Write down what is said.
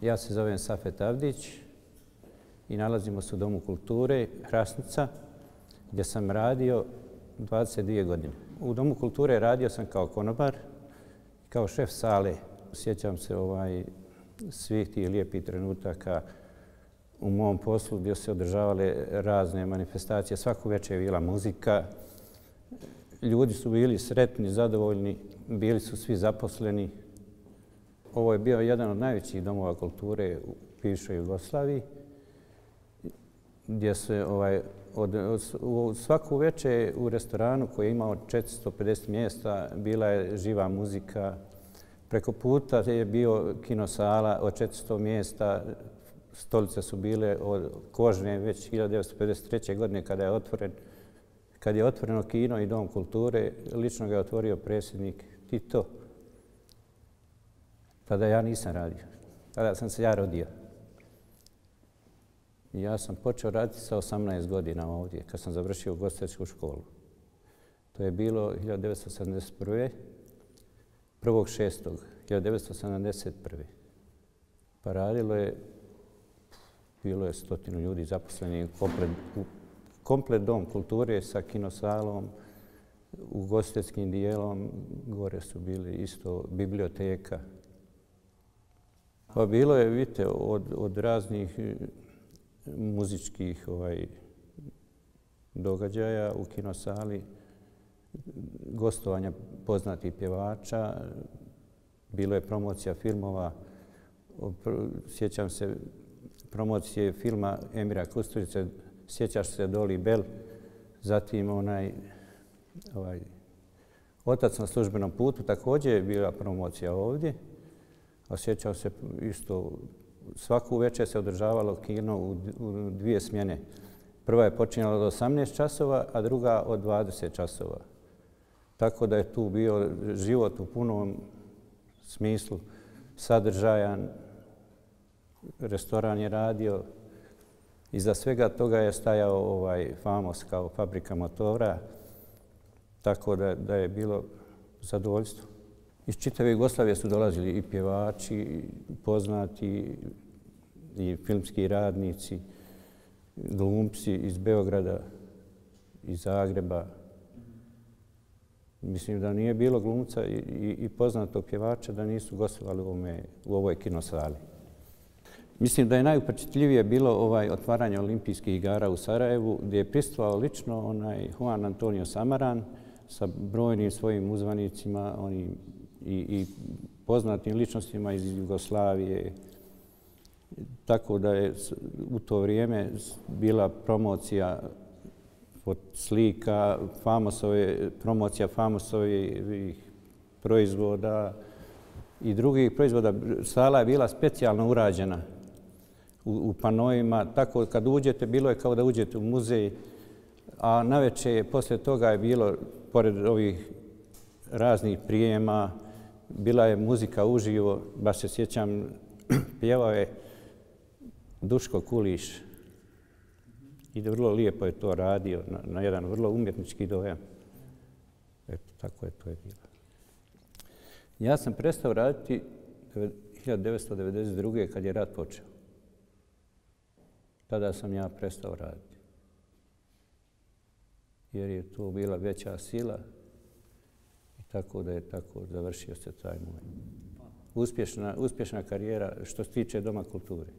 Ja se zovem Safet Avdić i nalazimo se u Domu kulture Hrasnica gdje sam radio 22 godine. U Domu kulture radio sam kao konobar, kao šef sale. Sjećam se ovaj svih tih lijepih trenutaka u mom poslu gdje se održavale razne manifestacije. Svaku večer je bila muzika. Ljudi su bili sretni, zadovoljni, bili su svi zaposleni. Ovo je bio jedan od najvećih domova kulture u bivšoj Jugoslaviji gdje se ovaj, od, od, svaku večer u restoranu koji je imao 450 mjesta bila je živa muzika. Preko puta je bio kinosala od 400 mjesta. Stolice su bile od kožne već 1953. godine kada je otvoren kad je otvoreno kino i dom kulture, lično ga je otvorio predsjednik Tito. Tada ja nisam radio. Tada sam se ja rodio. Ja sam počeo raditi sa 18 godina ovdje, kad sam završio gostiteljsku školu. To je bilo 1971. 1.6. 1971. Pa radilo je, bilo je stotinu ljudi zaposleni komplet, komplet dom kulture sa kinosalom, u dijelom, gore su bili isto biblioteka. Pa bilo je, vidite, od, od raznih e, muzičkih ovaj, događaja u kinosali, gostovanja poznatih pjevača, bilo je promocija filmova, sjećam se promocije filma Emira Kusturice, sjećaš se Doli Bell, zatim onaj, ovaj, Otac na službenom putu, također je bila promocija ovdje, a se isto svaku večer se održavalo kino u, u dvije smjene. Prva je počinjala od 18 časova, a druga od 20 časova. Tako da je tu bio život u punom smislu sadržajan. Restoran je radio. Iza svega toga je stajao ovaj famos kao fabrika motora. Tako da, da je bilo zadovoljstvo. Iz čitave Jugoslavije su dolazili i pjevači, i poznati, i filmski radnici, glumci iz Beograda, iz Zagreba. Mislim da nije bilo glumca i, i, i poznatog pjevača da nisu gostovali u, ovome, u ovoj kinosali. Mislim da je najupečetljivije bilo ovaj otvaranje olimpijskih igara u Sarajevu, gdje je pristovao lično onaj Juan Antonio Samaran sa brojnim svojim uzvanicima, oni i, i poznatim ličnostima iz Jugoslavije. Tako da je u to vrijeme bila promocija od slika, famosove, promocija famosovih proizvoda i drugih proizvoda. Sala je bila specijalno urađena u, u panojima. Tako kad uđete, bilo je kao da uđete u muzej, a naveče poslije toga je bilo, pored ovih raznih prijema, bila je muzika uživo, baš se sjećam, pjevao je Duško Kuliš. I vrlo lijepo je to radio, na, na jedan vrlo umjetnički dojam. Eto, tako je to je bilo. Ja sam prestao raditi 1992. kad je rat počeo. Tada sam ja prestao raditi. Jer je to bila veća sila, tako da je tako završio se taj moj uspješna, uspješna karijera što se tiče Doma kulture.